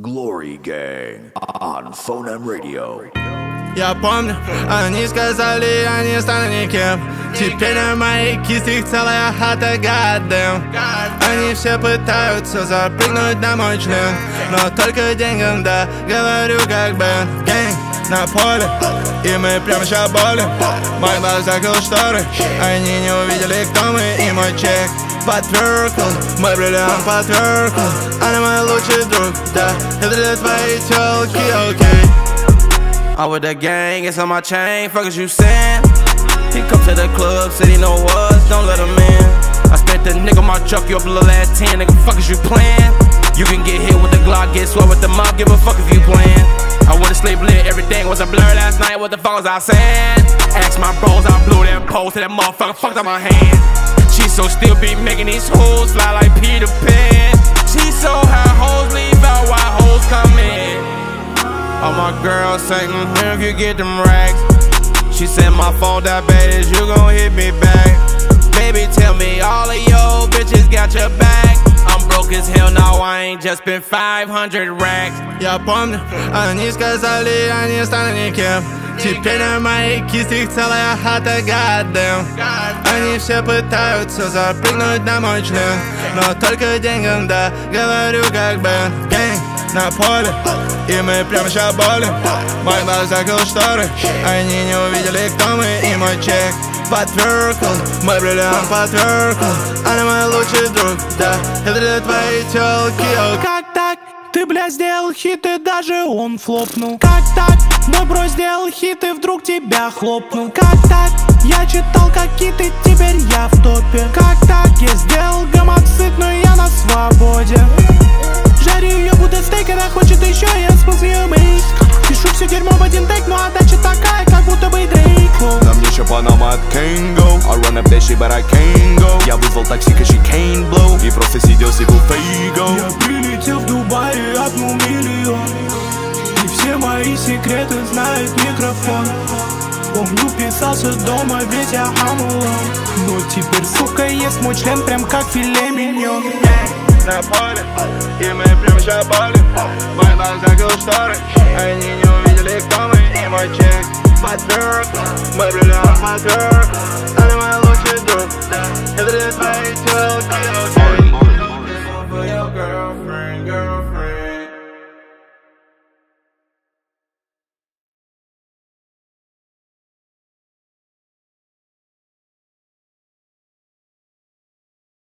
Glory Gang on Phonem Radio. Я помню, они сказали, я не стану никем. Теперь на моей кисти их целая хата, goddamn Они все пытаются запрыгнуть на мой член. Но только деньгам, да, говорю как Бен Гэнг на поле, и мы прямо сейчас болим Мой глаз закрыл шторы, они не увидели, кто мы и мой чек Подверкл, мой бриллиант подверкл Она мой лучший друг, да, это для твоей телки, окей okay. I with the gang, it's on my chain, fuck as you saying? He come to the club, said he know us, don't let him in. I spent the nigga my truck, you up a little ass 10, nigga, fuck as you playing? You can get hit with the Glock, get swept with the mob, give a fuck if you playing. I would've sleep lit, everything was a blur last night, what the fuck was I saying? Ask my bros, I blew that pose to that motherfucker, fucked up my hand. she so still be making these hoes fly like Peter Pan. She so high, hoes leave out while hoes come in. All my girls saying, mm, you get them racks. She said, my phone that bad is you gon' hit me back. Baby, tell me all of your bitches got your back. I'm broke as hell now, I ain't just been 500 racks. Yeah, bummed. I need cause I live, I need. Теперь на моей кисти их целая хата, goddamn Они все пытаются запрыгнуть на мой член. Но только деньгам, да, говорю как Бен Гэнг на поле И мы прямо сейчас болим Мой глаз закрыл шторы Они не увидели, кто мы и мой чек Подверкл, мой бриллиант подверкл Она мой лучший друг, да Это для твоей телки Как так? Ты, бля, сделал хит, и даже он флопнул. Как так? Мой бро сделал хит, и вдруг тебя хлопнул. Как так? Я читал какие-то, теперь я в топе. Как так? Я сделал гомоцид, но я на свободе. Жарю ее будто стейк, она хочет еще, я мейк Пишу все дерьмо в один тейк, но отдача такая, как будто бы Дрейк. На мне еще Панама от Кэнго I run up that shit, but I can't go. Я вызвал такси, cause she can't blow. И просто сидел, сидел фейго. Я Секреты знает микрофон. Помню, писался дома, ведь я хамулон Но теперь, сука, есть мой член, прям как филе миньон. На поле, и мы прям шапали Война закрыл шторы, они не увидели, кто мы. И мой чек, подверг, мой бриллиант, подверг Ты мой лучший друг, это для твоих тел Girlfriend, girl